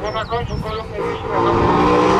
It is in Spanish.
problema con su colon que